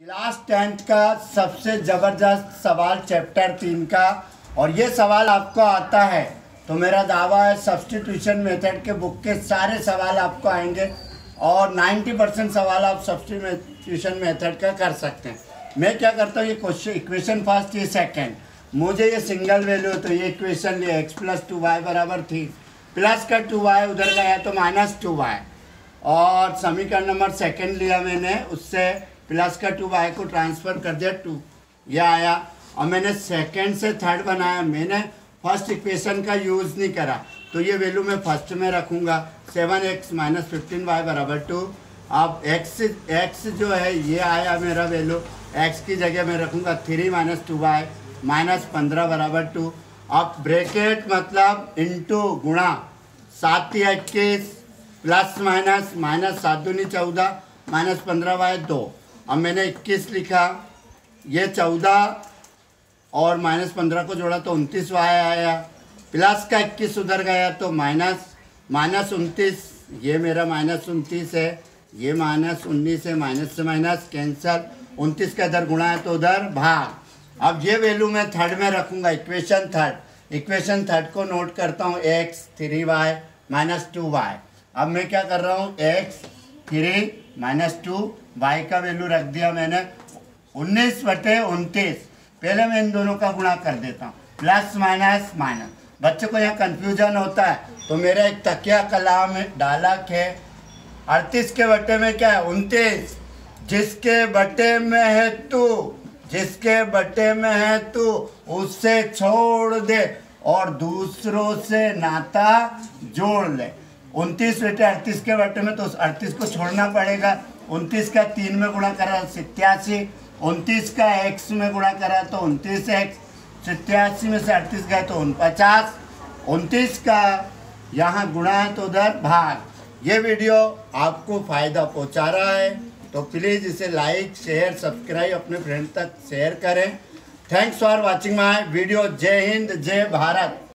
Class tenth का सबसे ज़बरदस्त सवाल चैप्टर तीन का, और ये सवाल आपको आता है तो मेरा दावा है सब्सटीट्यूशन मेथड के बुक के सारे सवाल आपको आएँगे, और 90 परसेंट सवाल आप सब्सटीट्यूशन मेथड का कर सकते हैं। मैं क्या करता हूँ, ये क्वेश्चन इक्वेशन फ़र्स्ट ये सेकंड मुझे ये सिंगल वैल्यू तो ये इक्वेशन लिया एक्स प्लस टू वाई बराबर थी। प्लस का टू वाई उधर गया तो माइनस टू वाई और समीकरण नंबर सेकंड लिया मैंने, उससे प्लस का टू, वाई को ट्रांसफ़र कर दिया टू। यह आया। और मैंने सेकेंड से थर्ड बनाया। मैंने फ़र्स्ट इक्वेशन का यूज़ नहीं करा। तो ये वैल्यू मैं फ़र्स्ट में रखूँगा। Seven x minus fifteen y बराबर टू अब एक्स एक्स जो है, ये आया मेरा वैल्यू एक्स की जगह मैं रखूँगा three minus two y minus पंद्रह बराबर टू अब ब्रेकेट मतलब इंटू गुणा सात इक्कीस प्लस माइनस माइनस सात दूनी चौदह माइनस पंद्रह वाई दो। अब मैंने इक्कीस लिखा, ये चौदह और माइनस पंद्रह को जोड़ा तो उनतीस वाई आया। प्लस का इक्कीस उधर गया तो माइनस माइनस उनतीस, ये मेरा माइनस उनतीस है, ये माइनस उन्नीस है, माइनस से माइनस, कैंसल। उनतीस का इधर गुणा है तो उधर भाग। अब ये वैल्यू मैं थर्ड में रखूँगा, इक्वेशन थर्ड। इक्वेशन थर्ड को नोट करता हूँ, x three y minus two y. अब मैं क्या कर रहा हूँ, x three minus two y का वैल्यू रख दिया मैंने। उन्नीस बटे उनतीस, पहले मैं इन दोनों का गुणा कर देता हूँ। प्लस माइनस माइनस बच्चे को यहाँ कंफ्यूजन होता है। तो मेरा एक तकिया कलाम डाला के अड़तीस के बटे में क्या है? उनतीस। जिसके बटे में है तू, जिसके बटे में है तू उससे छोड़ दे और दूसरों से नाता जोड़ ले। उनतीस बेटे अड़तीस के बटे में तो उस अड़तीस को छोड़ना पड़ेगा। उनतीस का तीन में गुणा करा सत्यासी। उनतीस का एक्स में गुणा करा तो उनतीस एक्स। सत्यासी में से अड़तीस गए तो उन पचास उनतीस का यहाँ गुणा है तो उधर भाग। ये वीडियो आपको फ़ायदा पहुँचा रहा है तो प्लीज़ इसे लाइक शेयर सब्सक्राइब अपने फ्रेंड तक शेयर करें। Thanks for watching my video जय हिंद जय भारत